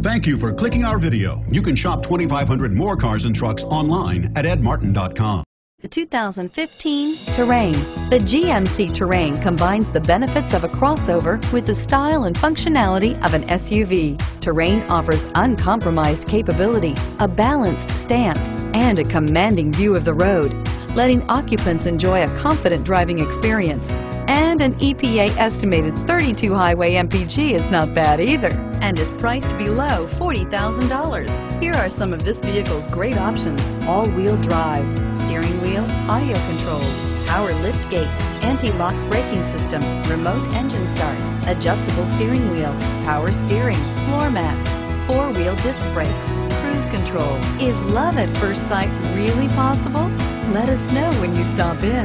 Thank you for clicking our video. You can shop 2,500 more cars and trucks online at edmartin.com. The 2015 Terrain. The GMC Terrain combines the benefits of a crossover with the style and functionality of an SUV. Terrain offers uncompromised capability, a balanced stance, and a commanding view of the road, letting occupants enjoy a confident driving experience. And an EPA estimated 32 highway MPG is not bad either and is priced below $40,000. Here are some of this vehicle's great options. All-wheel drive, steering wheel, audio controls, power lift gate, anti-lock braking system, remote engine start, adjustable steering wheel, power steering, floor mats, four-wheel disc brakes, cruise control. Is love at first sight really possible? Let us know when you stop in.